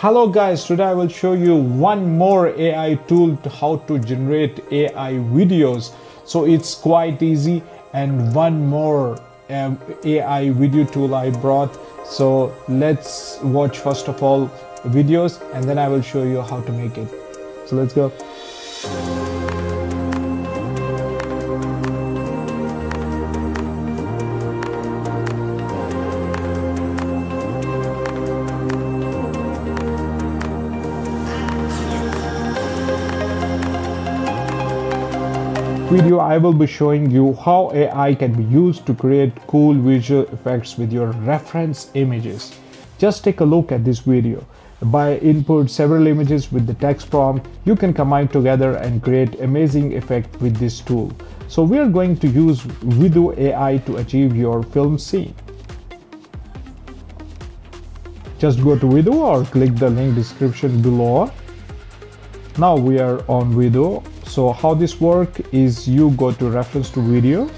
Hello guys, today I will show you one more AI tool to how to generate AI videos. So it's quite easy and one more um, AI video tool I brought. So let's watch first of all videos and then I will show you how to make it. So let's go. Video I will be showing you how AI can be used to create cool visual effects with your reference images. Just take a look at this video. By input several images with the text prompt, you can combine together and create amazing effect with this tool. So we are going to use Vidu AI to achieve your film scene. Just go to Vidu or click the link description below. Now we are on Vidu so how this work is you go to reference to video.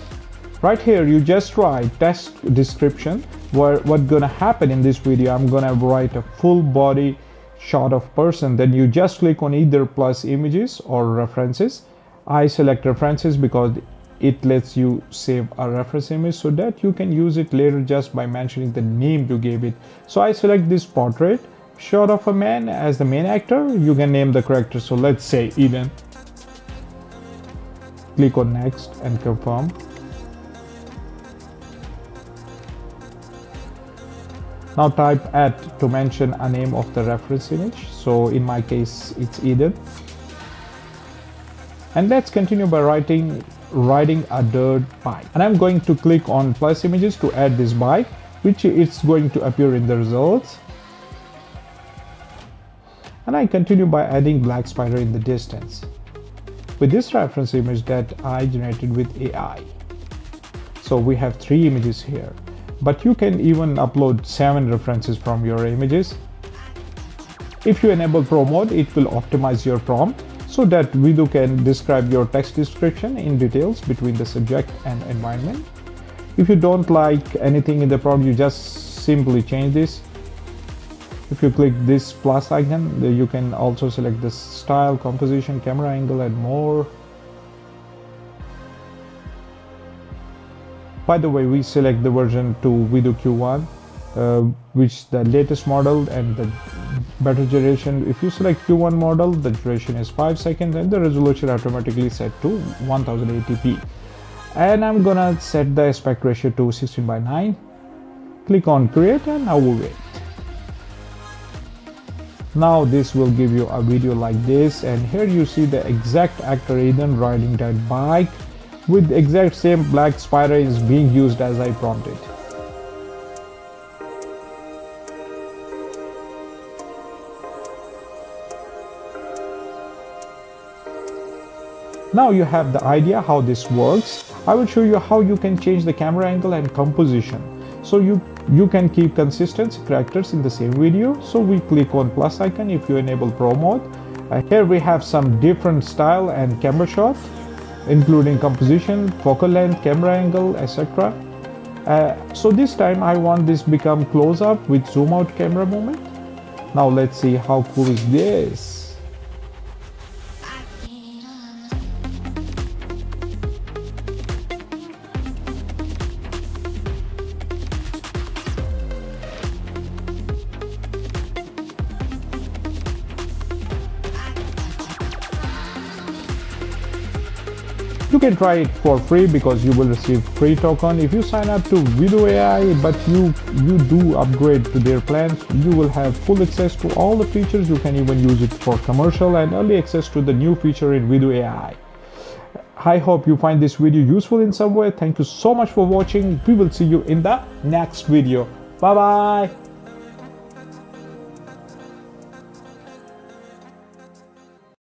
Right here you just write test description. Where what's gonna happen in this video i'm gonna write a full body shot of person. Then you just click on either plus images or references. I select references because it lets you save a reference image so that you can use it later just by mentioning the name you gave it. So i select this portrait shot of a man as the main actor. You can name the character. So let's say eden click on next and confirm. Now type add to mention a name of the reference image. So in my case it's Eden. And let's continue by writing riding a dirt bike and I'm going to click on plus images to add this bike which is going to appear in the results. And I continue by adding black spider in the distance with this reference image that I generated with AI. So we have three images here, but you can even upload seven references from your images. If you enable Pro mode, it will optimize your prompt so that Vidu can describe your text description in details between the subject and environment. If you don't like anything in the prompt, you just simply change this if you click this plus icon you can also select the style composition camera angle and more. By the way we select the version to Vidu Q1 uh, which the latest model and the better duration. If you select Q1 model the duration is 5 seconds and the resolution automatically set to 1080p and I'm gonna set the aspect ratio to 16 by 9 click on create and now we wait now this will give you a video like this and here you see the exact actor Eden riding that bike with the exact same black spider is being used as I prompted. Now you have the idea how this works. I will show you how you can change the camera angle and composition. So you you can keep consistency characters in the same video. So we click on plus icon if you enable pro mode. Uh, here we have some different style and camera shot including composition focal length camera angle etc uh, so this time i want this become close up with zoom out camera moment. Now let's see how cool is this You can try it for free because you will receive free token. If you sign up to Vidu AI but you, you do upgrade to their plans, you will have full access to all the features. You can even use it for commercial and early access to the new feature in Vidu AI. I hope you find this video useful in some way. Thank you so much for watching. We will see you in the next video. Bye bye.